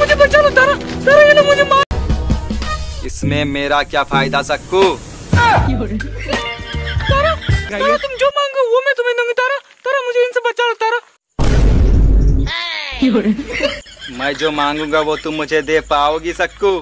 मुझे बचा लो तारा। तारा ये लोग मुझे मार। इसमें मेरा क्या फ़ायदा सक्कू? तारा तारा तुम जो मांगो वो मैं तुम्हें दूँगी तारा। तारा मुझे इनसे बचा लो तारा। मैं जो मांगूँगा वो तुम मुझे दे पाओगी सक्कू।